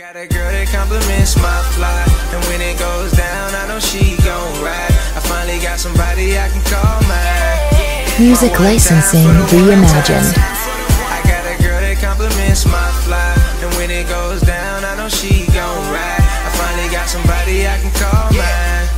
got a girl that compliments my fly, and when it goes down, I know she gon' ride. I finally got somebody I can call mine. Music licensing reimagined. I got a girl that compliments my fly, and when it goes down, I know she gon' ride. I finally got somebody I can call mine.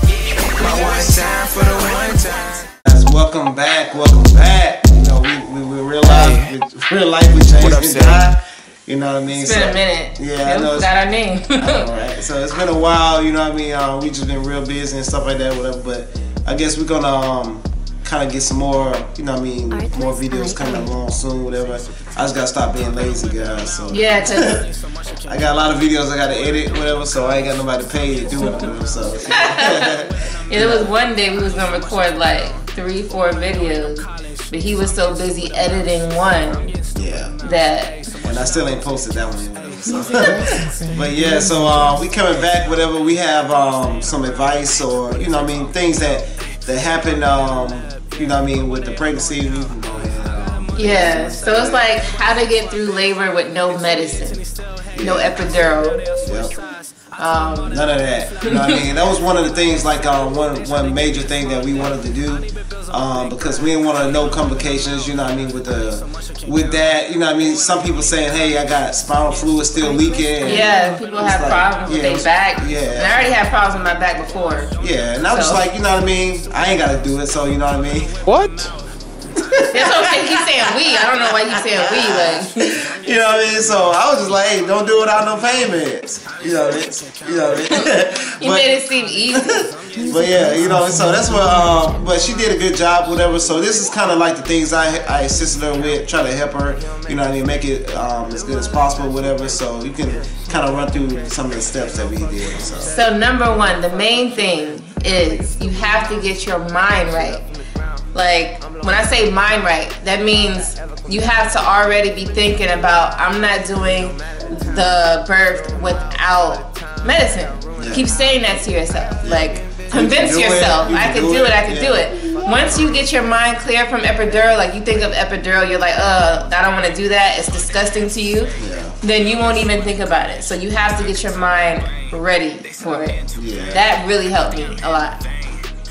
My one time for the one time. Guys, welcome back, welcome back. You know, we, we, we realize, we, real life we changed What up, and Sam? died. You know what I mean? It's been So- a minute. Yeah, I know. We it's- got our name. Alright, so it's been a while, you know what I mean? Um, we just been real busy and stuff like that, whatever. But I guess we're gonna um, kind of get some more, you know what I mean, more videos coming along soon, whatever. I just gotta stop being lazy, guys. So yeah, cause I got a lot of videos I gotta edit, whatever. So I ain't got nobody to pay to do it, whatever. So yeah, there was one day we was gonna record like three, four videos, but he was so busy editing one yeah. that and I still ain't posted that one. Yet, so. but yeah, so uh, we coming back. Whatever we have, um, some advice or you know, what I mean, things that that happen. Um, you know, what I mean, with the pregnancy. We can go ahead. Um, yeah. So it's like how to get through labor with no medicine, no epidural. yep. Um, None of that. You know what I mean? That was one of the things, like um, one one major thing that we wanted to do, um, because we didn't want to know complications. You know what I mean? With the with that, you know what I mean? Some people saying, "Hey, I got spinal fluid still leaking." yeah, people have like- problems with yeah, it their was- back. And I already had problems with my back before. yeah, and I was So- like, you know what I mean? I ain't got to do it, so you know what I mean? What? That's what I'm saying. He's saying we. I don't know why he's saying we. Like, You know what I mean? So I was just like, hey, don't do it without no payments. You know what I mean? You know what I mean? made it seem easy. But yeah, you know, so that's what. Um, but she did a good job, whatever. So this is kind of like the things I I assisted her with, try to help her. You know, what I mean, make it um, as good as possible, whatever. So you can kind of run through some of the steps that we did. So So number one, the main thing is you have to get your mind right. Like when I say mind right, that means you have to already be thinking about I'm not doing the birth without medicine. Yeah. Keep saying that to yourself. Like convince it, yourself you I can do it, it, I can yeah. do it. Once you get your mind clear from epidural, like you think of epidural, you're like, uh, I don't want to do that. It's disgusting to you. Yeah. Then you won't even think about it. So you have to get your mind ready for it. That really helped me a lot.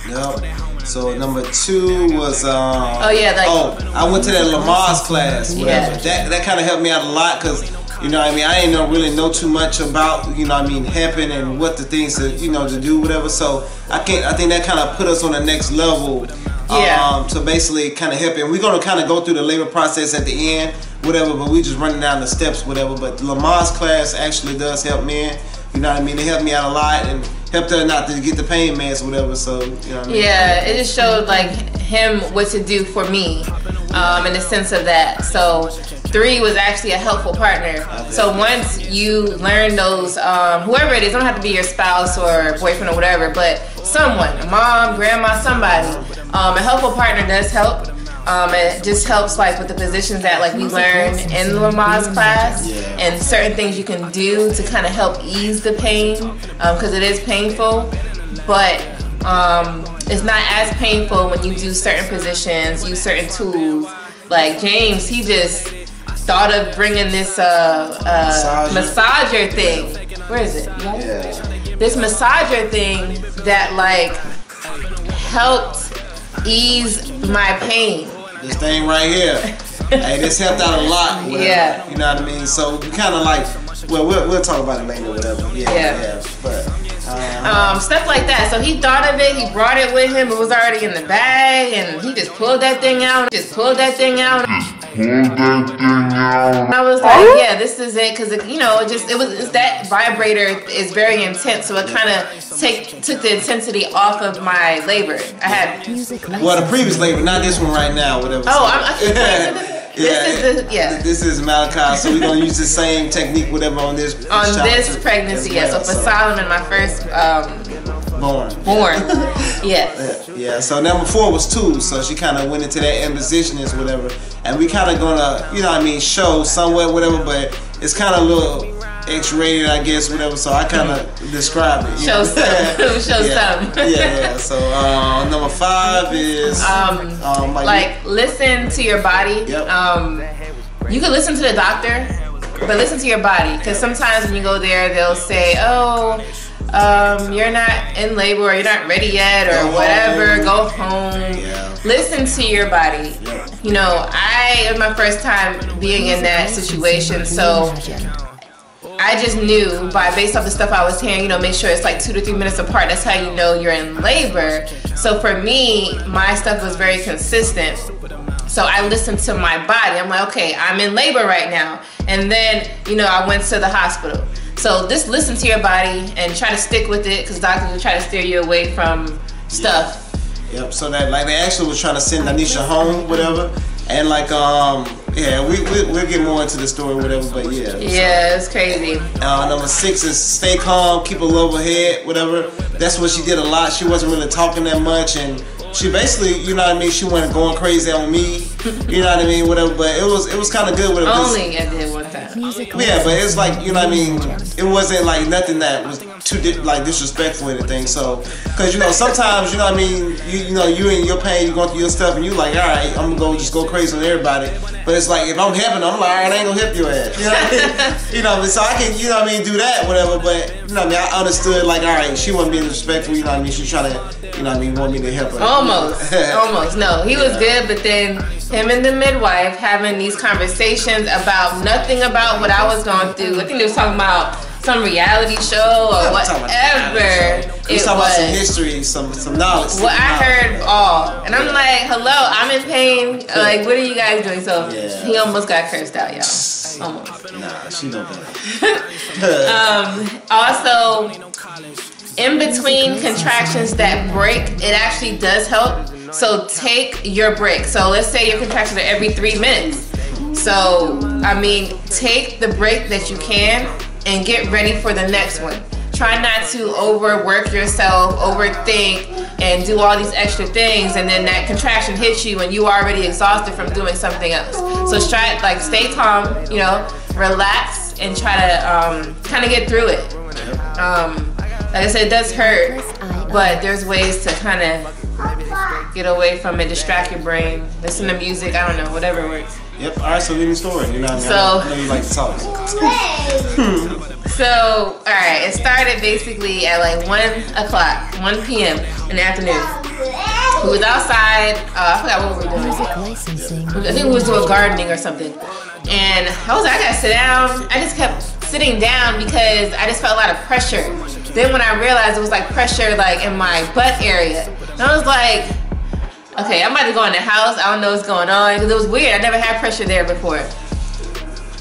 yep. So number two was um. Oh, yeah, like- oh, I went to that Lamaze class. Whatever. Yeah. That that kind of helped me out a lot because. You know what I mean? I ain't know, really know too much about, you know what I mean, helping and what the things to, you know, to do, whatever. So I can't, I think that kind of put us on the next level. Yeah. Um, to basically kind of help it. We're going to kind of go through the labor process at the end, whatever, but we just running down the steps, whatever. But the Lamaze class actually does help me. You know what I mean? It helped me out a lot and helped her not to get the pain meds, or whatever. So, you know I mean? Yeah, it just showed like him what to do for me, um, in the sense of that. So three was actually a helpful partner. So once you learn those, um, whoever it is, don't have to be your spouse or boyfriend or whatever, but someone, mom, grandma, somebody, um, a helpful partner does help. Um, it just helps like with the positions that like we learn in Lamaze class and certain things you can do to kind of help ease the pain because it is painful but um, it's not as painful when you do certain positions use certain tools like james he just thought of bringing this uh, uh, Massager. massager thing where is it it? Yeah. this massager thing that like helped ease my pain This thing right here. hey, this helped out a lot. whatever. Yeah. You know what I mean? So we kind of like, well, we'll, we'll talk about it later, whatever. Yeah. Yeah. Yeah. But, uh, um, stuff like that. So he thought of it, he brought it with him, it was already in the bag, and he just pulled that thing out, just pulled that thing out. I was like, yeah, this is it, because you know, it just it was it's that vibrator is very intense, so it kind of take took the intensity off of my labor. I had Music well, the previous labor, not this one right now, whatever. oh, I'm, I keep playing this. This is the yeah. This is Malachi, so we're gonna use the same technique, whatever, on this On this pregnancy, yeah. So well, for Solomon, my first um, born. born, yes. Yeah, so number four was two, so she kind of went into that impositionist, whatever, and we kind of gonna, you know, what I mean, show somewhat, whatever, but it's kind of a little X-rated, I guess, whatever. So I kind of describe it. you Show know? some. Show yeah. some. yeah, yeah. So uh, number five is Um, um, like listen to your body. Yep. Um, you can listen to the doctor, but listen to your body because sometimes when you go there, they'll say, "Oh, um, you're not in labor or you're not ready yet or Go home. whatever. Go home. Yeah. Listen to your body." Yeah. You know, I it was my first time being in that situation, so. I just knew by based off the stuff I was hearing, you know, make sure it's like two to three minutes apart. That's how you know you're in labor. So for me, my stuff was very consistent. So I listened to my body. I'm like, okay, I'm in labor right now. And then, you know, I went to the hospital. So just listen to your body and try to stick with it because doctors will try to steer you away from stuff. Yep. So that like they actually was trying to send Anisha home, whatever, and like um yeah we we we'll get more into the story, whatever. But yeah. Yeah, it's crazy. Uh, number six is stay calm, keep a level head, whatever. That's what she did a lot. She wasn't really talking that much, and she basically, you know what I mean. She wasn't going crazy on me, you know what I mean, whatever. But it was it was kind of good with it. 'cause- Only I did one time. Yeah, but it's like you know what I mean. It wasn't like nothing that was too di- like disrespectful or anything. So, cause you know sometimes you know what I mean. You you know you in your pain, you going through your stuff, and you like, all right, I'm gonna go just go crazy on everybody. But it's like if I'm helping, I'm like, all right, I ain't gonna help your ass. You know what I mean? you know, so I can you know what I mean do that whatever. But you know what I mean. I understood like all right, she wasn't being disrespectful. You know what I mean. She trying to you know what I mean want me to help her. Almost, almost. No, he was good, but then him and the midwife having these conversations about nothing about what I was going through. I think they was talking about some reality show or I'm talking about whatever it talking about some was. history, some some knowledge. Well, I heard all, and I'm like, "Hello, I'm in pain. Like, what are you guys doing?" So Yeah. he almost got cursed out, y'all. Almost. Nah, she know better. Um, also, in between contractions that break, it actually does help. So take your break. So let's say your contractions are every three minutes. So I mean, take the break that you can and get ready for the next one. Try not to overwork yourself, overthink, and do all these extra things, and then that contraction hits you and you are already exhausted from doing something else. So try like stay calm, you know, relax, and try to um, kind of get through it. Um, like I said, it does hurt, but there's ways to kind of get away from it, distract your brain, listen to music, I don't know, whatever works. Yep. All right. So leave the story. You know what I mean. So- I know you like to talk. So, all right, it started basically at like 1 o'clock, 1 p.m. in the afternoon. We was outside, uh, I forgot what we were doing. Music licensing. I think we was doing gardening or something. And I was like, I gotta sit down. I just kept sitting down because I just felt a lot of pressure. Then when I realized it was like pressure like in my butt area, and I was like, okay, I'm about to go in the house. I don't know what's going on because it was weird. I never had pressure there before.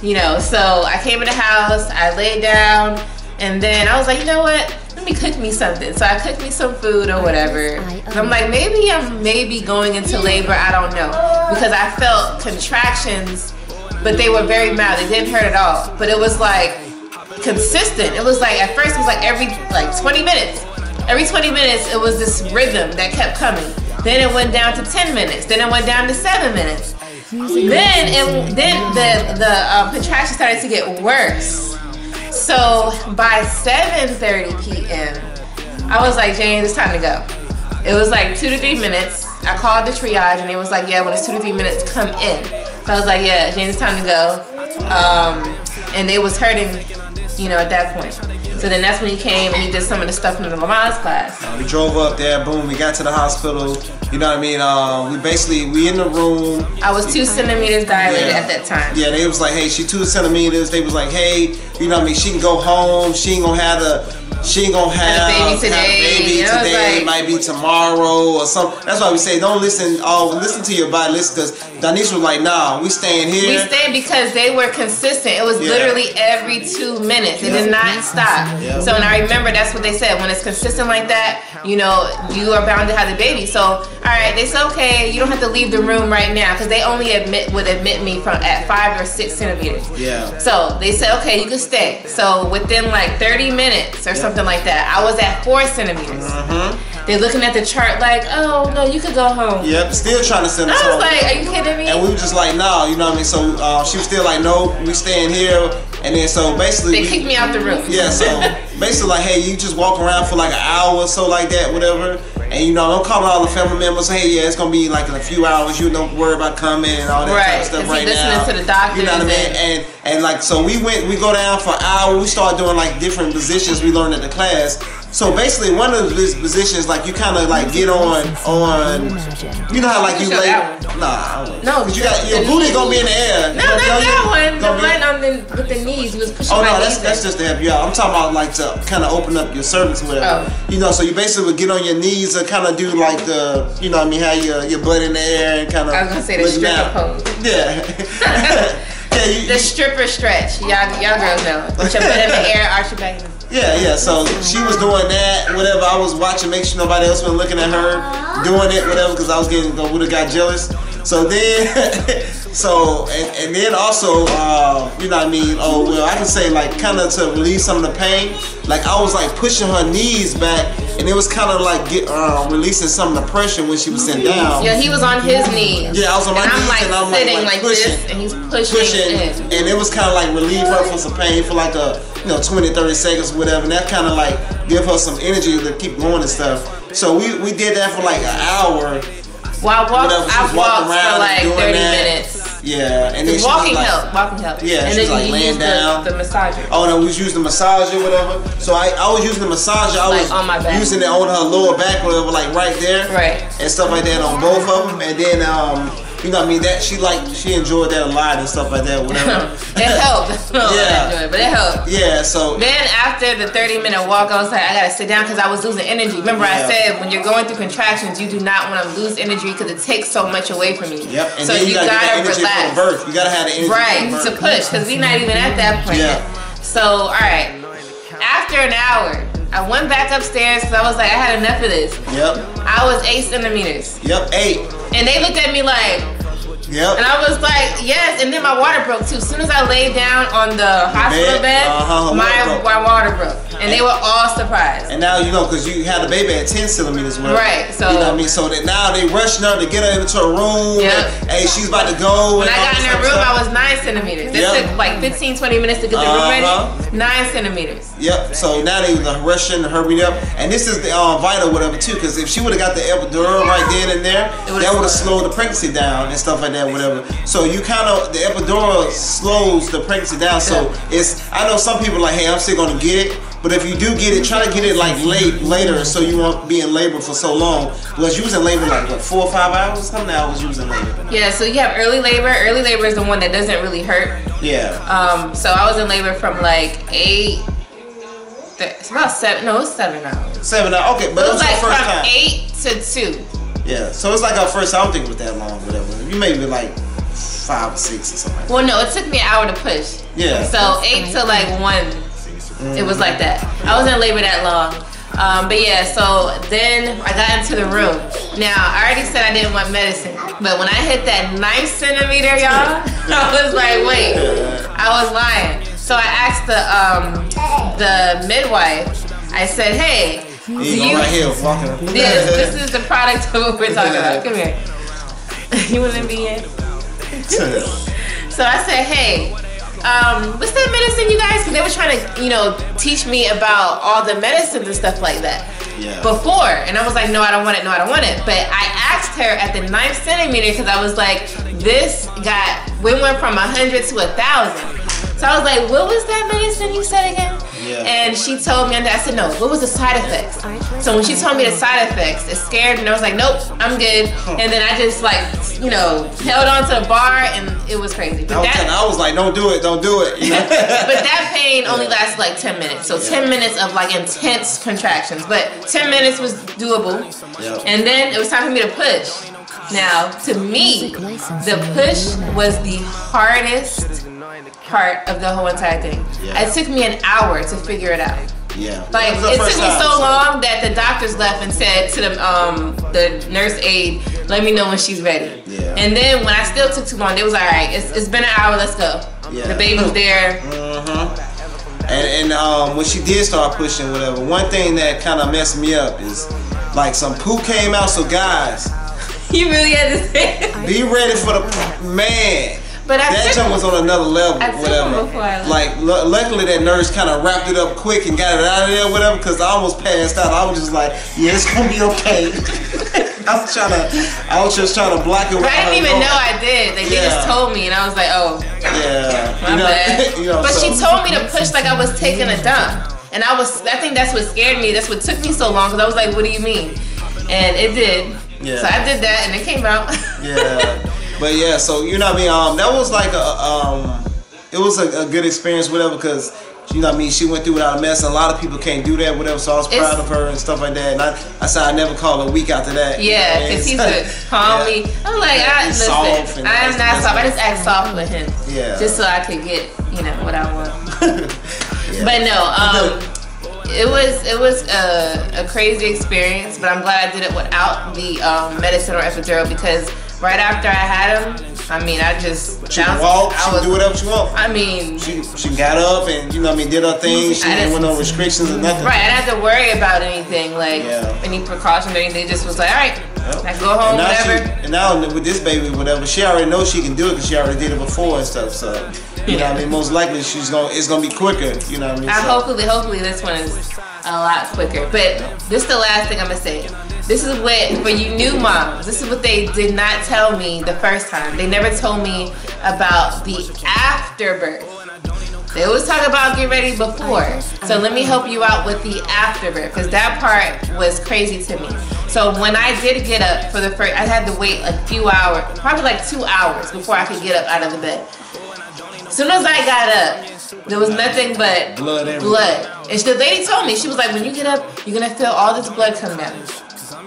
You know, so I came in the house, I laid down, and then I was like, you know what? Let me cook me something. So I cooked me some food or whatever. And I'm like, maybe I'm maybe going into labor. I don't know because I felt contractions, but they were very mild. They didn't hurt at all. But it was like consistent. It was like at first it was like every like 20 minutes. Every 20 minutes it was this rhythm that kept coming. Then it went down to 10 minutes. Then it went down to seven minutes. Then it, then the the um, contraction started to get worse. So by 7:30 p.m., I was like, James, it's time to go. It was like two to three minutes. I called the triage and it was like, yeah, when it's two to three minutes, come in. So I was like, yeah, James, it's time to go. Um, and it was hurting, you know, at that point. So then that's when he came and he did some of the stuff from the Lamaze class. We drove up there, boom, we got to the hospital. You know what I mean? Um, we basically we in the room. I was two centimeters dilated Yeah. at that time. Yeah, they was like, hey, she two centimeters. They was like, hey, you know what I mean? She can go home. She ain't gonna have the. She ain't gonna have, baby have a today. baby was today. like- might be tomorrow or something. That's why we say don't listen. Oh, listen to your body. Listen, because Danisha was like, nah, we staying here. We stayed because they were consistent. It was Yeah. literally every two minutes. It did not stop. Yeah. So, and I remember that's what they said. When it's consistent like that, you know, you are bound to have the baby. So, all right, they said, okay, you don't have to leave the room right now because they only admit would admit me from at five or six centimeters. yeah. So they said, okay, you can stay. So within like 30 minutes or something like that, I was at four centimeters. They're looking at the chart like, oh no, you could go home. Yep. Still trying to send us I was home. like, are you kidding me? And we were just like, no, you know what I mean? So uh, she was still like, no, we staying here. And then so basically, they we- kicked me out the room. Yeah, so basically, like, hey, you just walk around for like an hour or so, like that, whatever. And you know, don't call all the family members. Hey, yeah, it's gonna be like in a few hours. You don't worry about coming and all that kind Right, of stuff right now. listening to the doctor. You know what I mean? and- And like so we went we go down for an hour, we start doing like different positions we learned at the class. So basically one of these positions like you kinda like get on on you know how like you Show lay that Nah, I don't No, Cause you got your the booty knee. gonna be in the air. No, not know, you- that one. The gonna be- one on the with the knees. Was pushing Oh my no, knees. that's that's just to help you out. I'm talking about like to kind of open up your cervix, or whatever. Oh. You know, so you basically would get on your knees and kind of do like the, you know, what I mean, how your your butt in the air and kind of. I was gonna say the stripper pose. Yeah. yeah, you, The stripper stretch. Y'all, y'all girls know. Put your butt in the air, arch your back. Yeah, yeah. So she was doing that, whatever. I was watching, make sure nobody else was looking at her doing it, whatever, because I was getting, would have got jealous. So then, so and, and then also, uh, you know what I mean? Oh well, I can say like kind of to relieve some of the pain. Like I was like pushing her knees back, and it was kind of like get uh, releasing some of the pressure when she was sitting down. Yeah, he was on his knees. Yeah, I was on my and I'm knees like and I'm, like- sitting like like, pushing. this, and he's pushing, pushing in. and it was kind of like relieve her from some pain for like a you know 20 30 seconds or whatever and that kind of like give her some energy to keep going and stuff so we we did that for like an hour While walked, whatever, I walked around for like 30 that. minutes. yeah and then she Walking was like, help, walking help. Yeah, and she was, then like, you laying use down. the, the massager. Oh no, we was using the massager or whatever. So I, I was using the massager. I Like was on my back. using it on her lower back, whatever, like right there, Right. and stuff like that on both of them. And then, um, you know, what I mean that she like she enjoyed that a lot and stuff like that, whatever. it helped. Yeah. It, but it helped. yeah. So Then after the 30 minute walk, I was like, I gotta sit down because I was losing energy. Remember, Yeah. I said when you're going through contractions, you do not want to lose energy because it takes so much away from you. Yep, and so you, you gotta, gotta relax. birth. You gotta have the energy Right, to push, because we're not even at that point Yeah. So, alright. After an hour, I went back upstairs because I was like, I had enough of this. Yep, I was eight centimeters. yep, eight. And they looked at me like, Yep. and I was like, yes. And then my water broke too. As soon as I laid down on the hospital bed? bed, Uh-huh, my, water broke. my water broke. And they were all surprised. And now you know, cause you had a baby at ten centimeters, whatever. Right, so- you know what I mean. So that now they rushing her to get her into a room. Yep. and, hey, she's about to go. When and I got in this their room, stuff. I was nine centimeters. It Yep. took like 15, 20 minutes to get the room Uh-huh. ready. Nine centimeters. Yep. So now they was rushing, hurrying up, and this is the um, vital whatever too. Because if she would have got the epidural right then and there, that would have slowed. slowed the pregnancy down and stuff like that, whatever. So you kind of the epidural slows the pregnancy down. So it's I know some people like, hey, I'm still gonna get it. But if you do get it, try to get it like late later, so you won't be in labor for so long. Because you was in labor like what four or five hours? How many hours you was in labor? Yeah, so you have early labor. Early labor is the one that doesn't really hurt. Yeah. Um, so I was in labor from like eight. th- It's about seven. No, it's seven hours. Seven hours. Okay, but It it was was like from time. eight to two. Yeah. So it's like our first. I don't think it was that long. Whatever. You maybe like five or six or something. Well, no, it took me an hour to push. Yeah. So eight to like one, it was like that. I was in labor that long. Um, but yeah, so then I got into the room. Now I already said I didn't want medicine, but when I hit that ninth centimeter, y'all, I was like, wait, I was lying. So I asked the um, the midwife. I said, hey, do He go you? right here walking. This, this is the product of what we're talking about. Come here. You want to be in? So I said, hey, um, what's that medicine, you guys? Because they were trying to, you know, teach me about all the medicines and stuff like that Yeah. before. And I was like, no, I don't want it, no, I don't want it. But I asked her at the ninth centimeter because I was like, this got, we went from a 100 to a 1,000. So I was like, what was that medicine you said again? Yeah. And she told me, and I said, no, what was the side effects? So when she told me the side effects, it scared me. And I was like, nope, I'm good. And then I just like, you know, held on to the bar and it was crazy. I was, that, telling- I was like, don't do it, don't do it. You know? but that pain only lasted like 10 minutes. So 10 minutes of like intense contractions. But 10 minutes was doable. Yep. And then it was time for me to push. Now, to me, the push was the hardest part of the whole entire thing. Yeah. It took me an hour to figure it out. yeah. Like it took me so long that the doctors left and said to the um the nurse aide, "Let me know when she's ready." Yeah. And then when I still took too long, they was all right. It's, it's been an hour. Let's go. Yeah. The baby's there. Uh-huh. And, and um, when she did start pushing, whatever, one thing that kind of messed me up is like some poo came out. So guys, You really had to say. be ready for the man. But I That jump was on another level, I whatever. Like, lu luckily that nurse kind of wrapped it up quick and got it out of there, whatever. Because I almost passed out. I was just like, yeah, it's gonna be okay. I was trying to, I was just trying to block it. I didn't even going. know I did. Like, they just told me, and I was like, oh, Yeah. my you know, bad. you know, but so- she told me to push like I was taking a dump. And I was, I think that's what scared me. That's what took me so long, because I was like, what do you mean? And it did. Yeah. So I did that, and it came out. Yeah. But yeah, so you know what I mean. Um, that was like a um, it was a, a good experience, whatever, because you know what I mean. She went through without a mess. A lot of people can't do that, whatever. So I was It's- proud of her and stuff like that. And I, I said I never call a week after that. Yeah, because he so- would call Yeah. me. I'm like, Yeah, I, listen, soft I am not soft. I just act soft with him. Yeah. Just so I could get, you know, what I want. Yeah. But no, um, it was it was a, a crazy experience. But I'm glad I did it without the um, medicine or epidural because right after I had him, I mean, I just She bounced- walk. She was, do whatever she want. I mean, She she got up and you know what I mean did her thing. She didn't want no restrictions or mm, nothing. right. I didn't have to worry about anything like Yeah. any precautions or anything. Just was like, all right, Yep. I go home, and whatever. She, and now with this baby, whatever, she already knows she can do it because she already did it before and stuff. So you know what I mean. Most likely she's gonna it's gonna be quicker. You know what I mean. I So- hopefully, hopefully this one is a lot quicker. But this is the last thing I'm gonna say. This is what for you new moms. This is what they did not tell me the first time. They never told me about the afterbirth. They always talk about get ready before. So let me help you out with the afterbirth because that part was crazy to me. So when I did get up for the first, I had to wait a few hours, probably like two hours before I could get up out of the bed. As soon as I got up, there was nothing but Blood blood. And the lady told me, she was like, when you get up, you're gonna feel all this blood come down.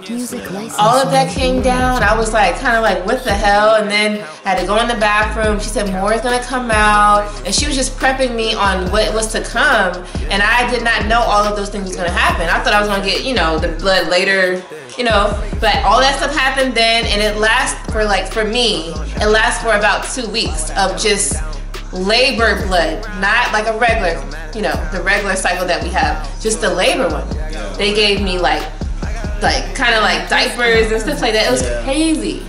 Music licensing. All of that came down. I was like, kind of like, what the hell? And then I had to go in the bathroom. She said, more is gonna come out. And she was just prepping me on what was to come. And I did not know all of those things was gonna happen. I thought I was gonna get, you know, the blood later, you know. But all that stuff happened then, and it lasts for like, for me, it lasts for about two weeks of just labor blood, not like a regular, you know, the regular cycle that we have, just the labor one. They gave me like, like kind of like diapers and stuff like that. It was Yeah. crazy.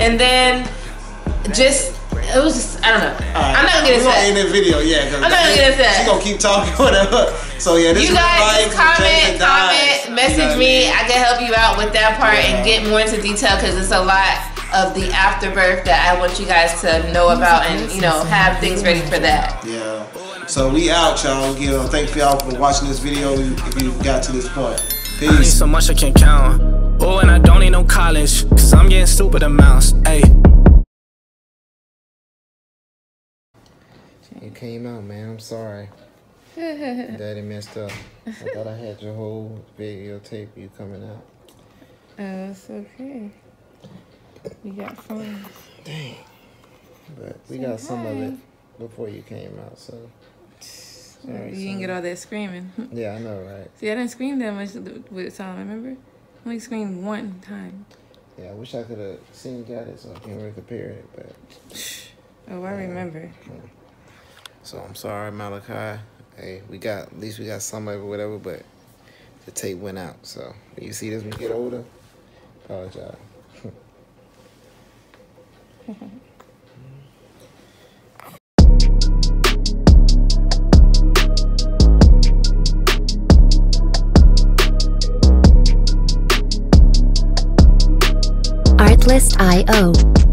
And then just, it was just, I don't know. I'm not gonna get We're into gonna end that. the video, yeah. Cause I'm not gonna get into that. She gonna keep talking, whatever. So yeah, this You is guys life, just comment, Jada dies. comment, You message know what I me. mean? I can help you out with that part and get more into detail because it's a lot of the afterbirth that I want you guys to know about and you know have things ready for that. Yeah. So we out, y'all. You know, thank y'all for watching this video. If you got to this point, I need so much I can't count. Oh, and I don't need no college, cause I'm getting stupid amounts. Ayy. You came out, man. I'm sorry. Daddy messed up. I thought I had your whole videotape you coming out. Oh, it's okay. We got fun. Dang. But we got some of it before you came out, so. You didn't get all that screaming. Yeah, I know, right? See, I didn't scream that much with Tom, I remember? I only screamed one time. Yeah, I wish I could have seen you got it so I can really compare it, but. Oh, I remember. Hmm. So I'm sorry, Malachi. Hey, we got at least we got some of it, whatever. But the tape went out. So when you see this when you get older, apologize. Artlist.io.